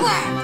会。